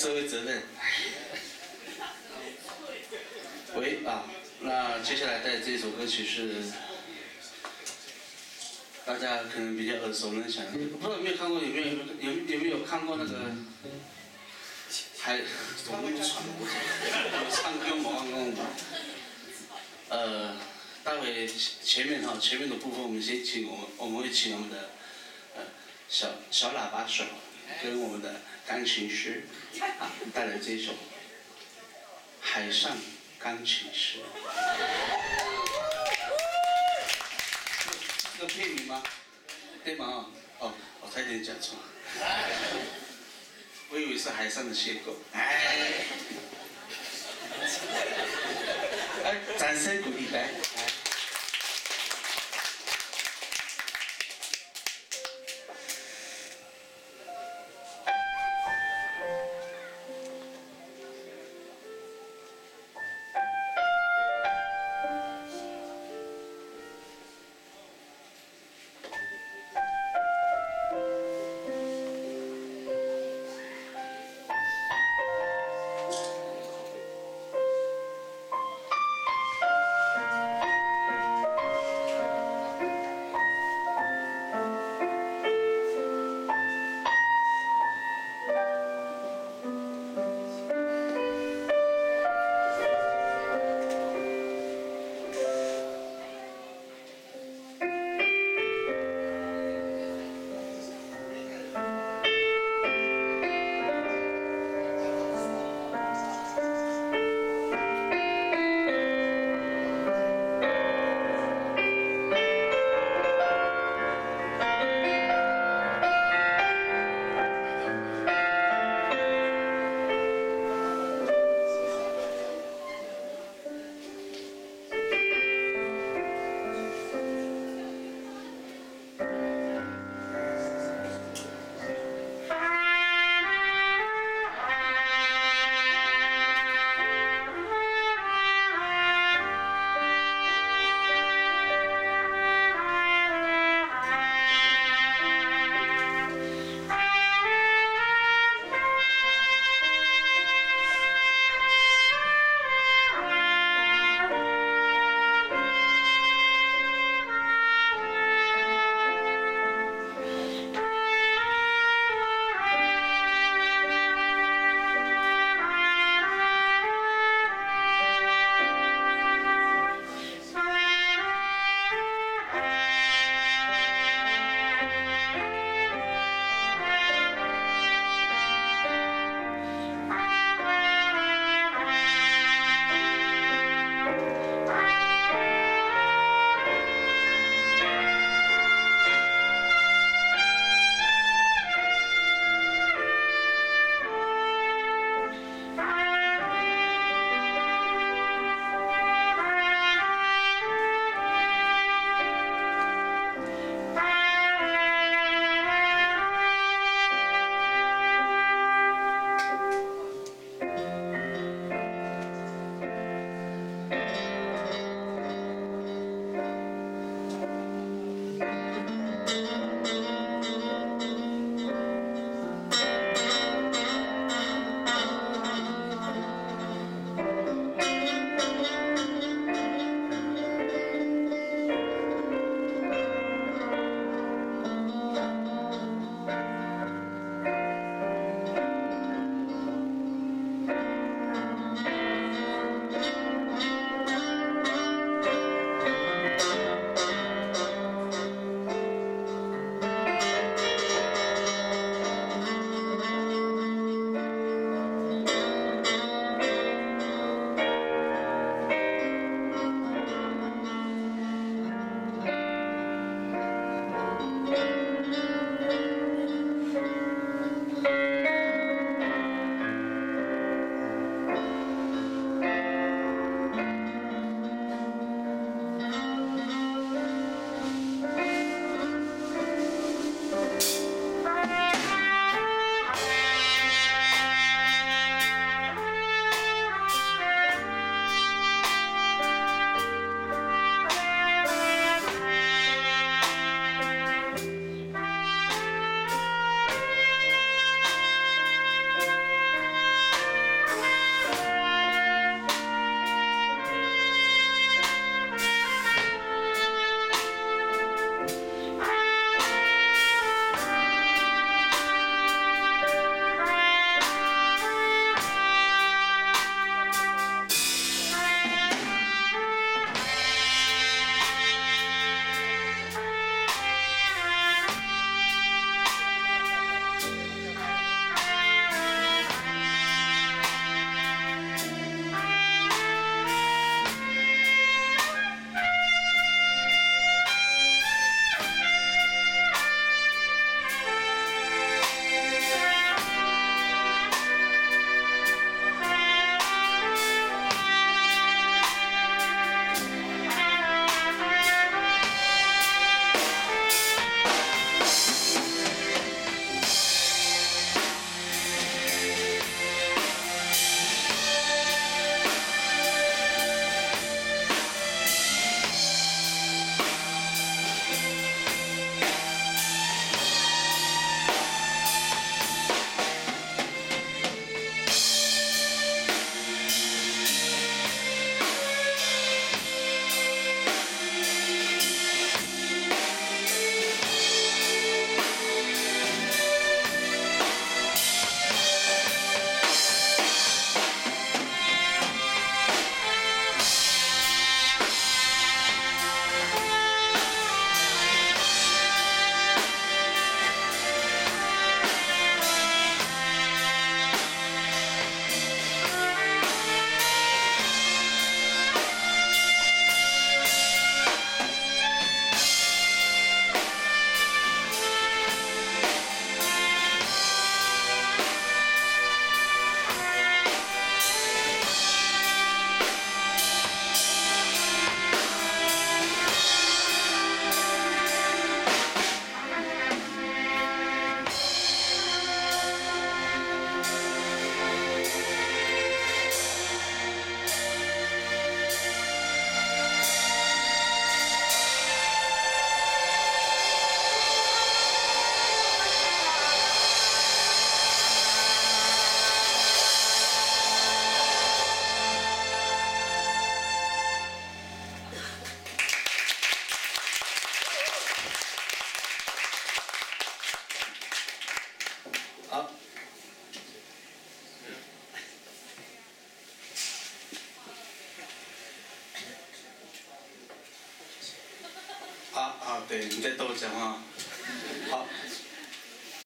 社会责任。喂啊，那接下来带这首歌曲是大家可能比较耳熟能详，不知道有没有看过，有没有有有没有看过那个还怎么传播？唱歌模仿呃，待会前面哈前面的部分，我们先请我们我们会请我们的呃小小喇叭手跟我们的钢琴师啊 带来这首《海上》。钢琴师，这个片名吗？对吗？哦，我差点讲错，我以为是海上的邂逅。哎，哎，掌声鼓励来。啊。啊啊，对，你在逗我讲话。